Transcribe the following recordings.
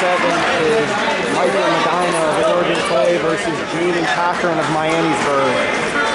seven is Micah Medina of Oregon Clay versus Jayden Cochran of Miamisburg.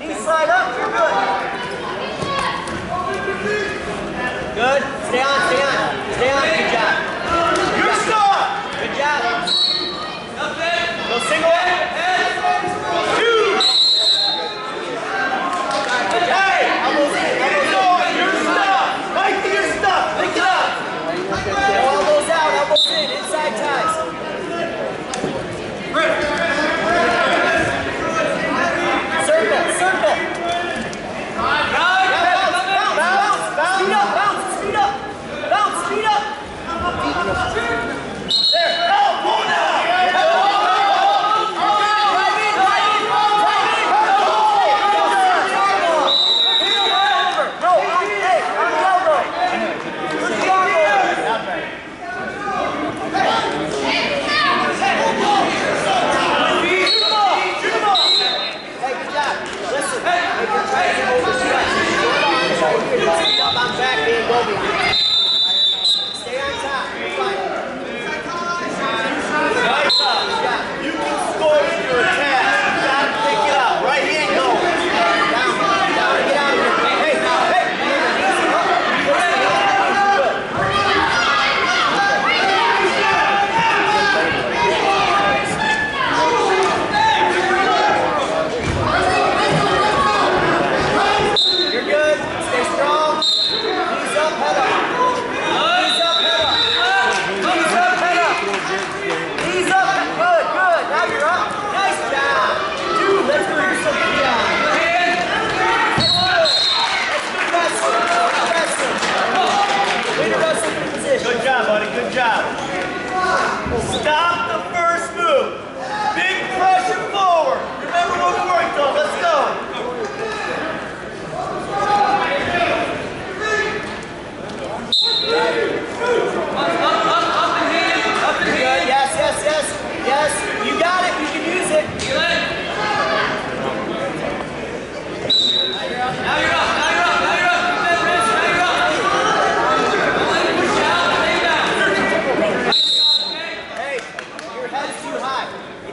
リサイ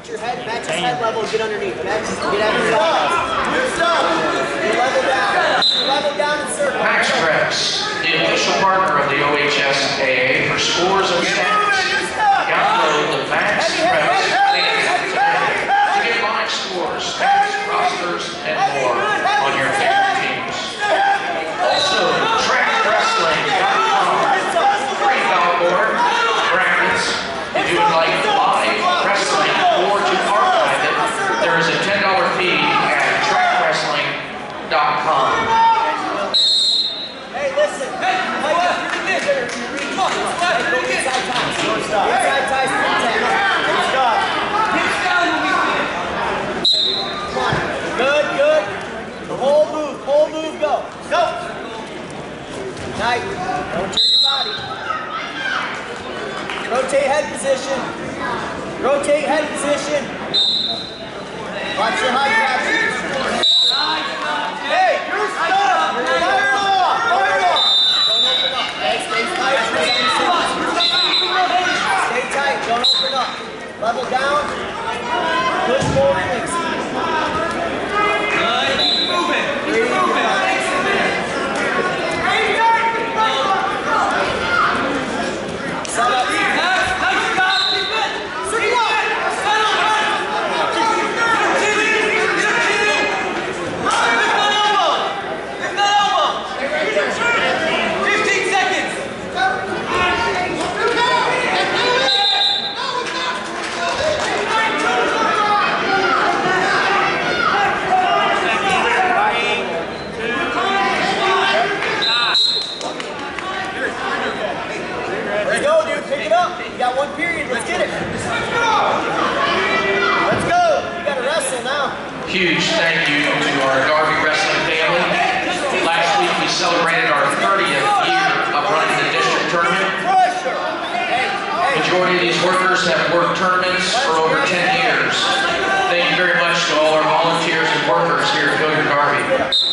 Your head, back to head level, get underneath. Get at your Level down. Level down circle. Max the official partner of the OHSAA for scores and stats. Download the Max app to get live scores, stats, rosters, and more. Hey, listen. Hey, Tyson. Look, it's live. Tyson, stop. Tyson, stop. Get down, movie scene. One. Good, good. The whole move, whole move, go. Go. Nice. Don't turn your body. Rotate head position. Rotate head position. Watch your high grabs. Level down. we celebrated our 30th year of running the district tournament. Majority of these workers have worked tournaments for over 10 years. Thank you very much to all our volunteers and workers here at Hilliard Garvey.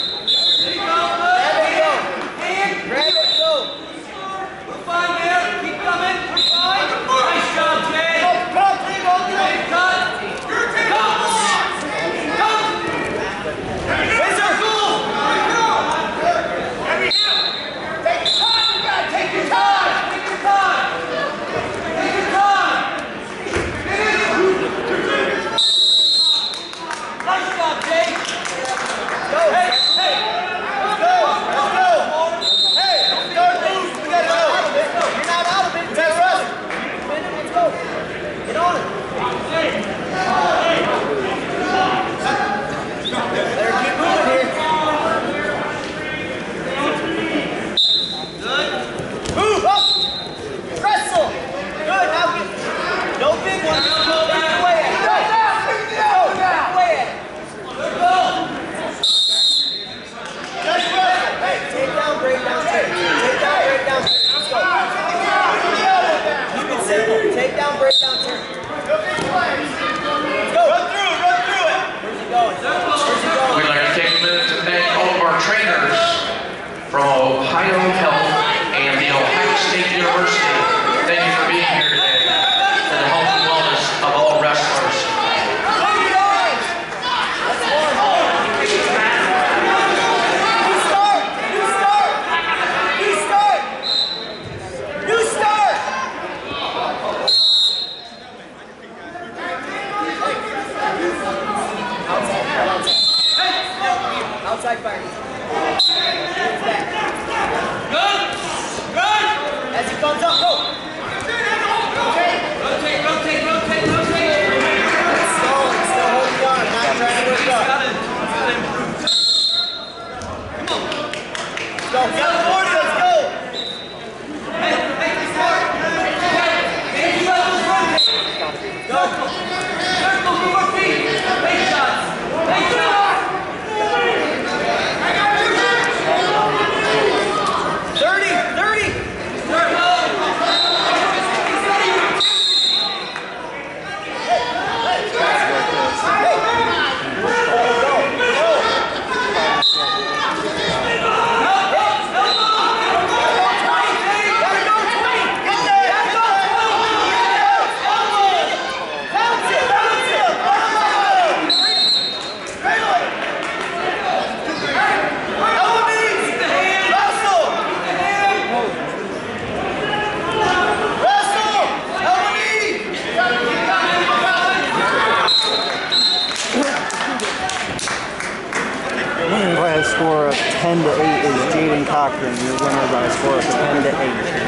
score of 10 to 8 is Jayden Cochran, your winner by a score of 10 to 8.